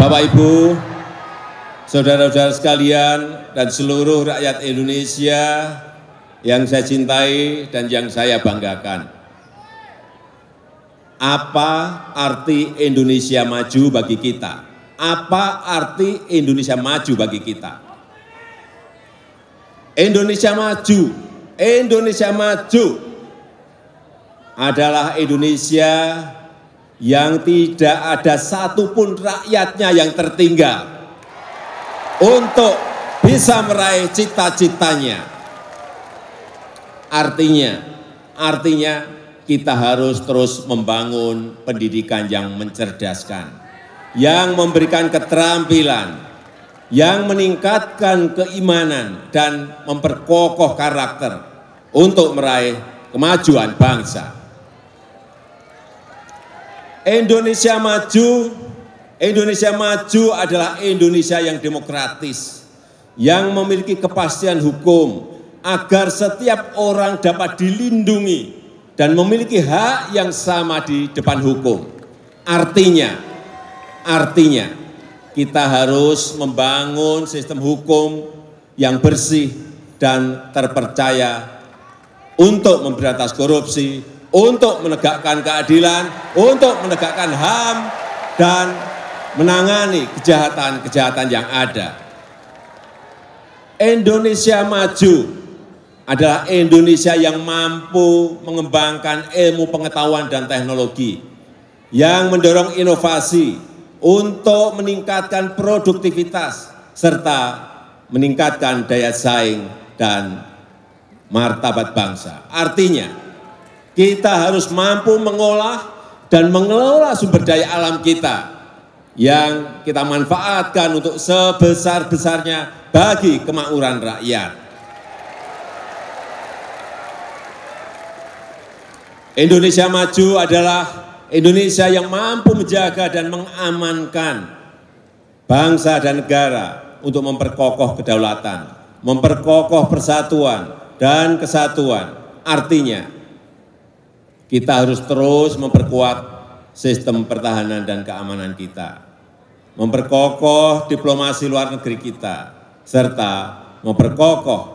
Bapak Ibu, saudara-saudara sekalian, dan seluruh rakyat Indonesia yang saya cintai dan yang saya banggakan. Apa arti Indonesia maju bagi kita? Apa arti Indonesia maju bagi kita? Indonesia maju, Indonesia maju adalah Indonesia yang tidak ada satupun rakyatnya yang tertinggal untuk bisa meraih cita-citanya. Artinya, artinya kita harus terus membangun pendidikan yang mencerdaskan, yang memberikan keterampilan, yang meningkatkan keimanan dan memperkokoh karakter untuk meraih kemajuan bangsa. Indonesia maju, Indonesia maju adalah Indonesia yang demokratis, yang memiliki kepastian hukum, agar setiap orang dapat dilindungi dan memiliki hak yang sama di depan hukum. Artinya, artinya kita harus membangun sistem hukum yang bersih dan terpercaya untuk memberantas korupsi, untuk menegakkan keadilan, untuk menegakkan HAM, dan menangani kejahatan-kejahatan yang ada. Indonesia maju adalah Indonesia yang mampu mengembangkan ilmu pengetahuan dan teknologi, yang mendorong inovasi untuk meningkatkan produktivitas, serta meningkatkan daya saing dan martabat bangsa. Artinya, kita harus mampu mengolah dan mengelola sumber daya alam kita yang kita manfaatkan untuk sebesar-besarnya bagi kemakmuran rakyat. Indonesia maju adalah Indonesia yang mampu menjaga dan mengamankan bangsa dan negara untuk memperkokoh kedaulatan, memperkokoh persatuan dan kesatuan. Artinya, kita harus terus memperkuat sistem pertahanan dan keamanan kita, memperkokoh diplomasi luar negeri kita, serta memperkokoh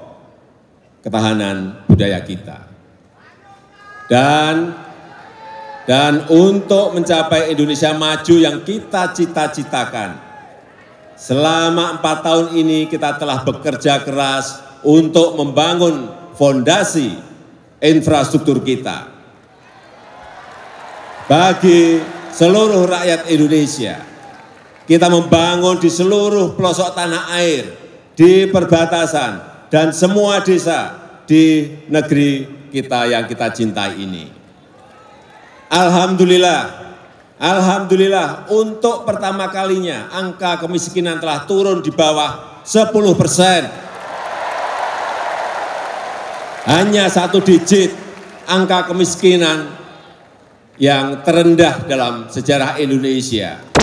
ketahanan budaya kita. Dan dan untuk mencapai Indonesia maju yang kita cita-citakan, selama empat tahun ini kita telah bekerja keras untuk membangun fondasi infrastruktur kita bagi seluruh rakyat Indonesia. Kita membangun di seluruh pelosok tanah air, di perbatasan, dan semua desa di negeri kita yang kita cintai ini. Alhamdulillah, Alhamdulillah untuk pertama kalinya angka kemiskinan telah turun di bawah 10 persen. Hanya satu digit angka kemiskinan yang terendah dalam sejarah Indonesia.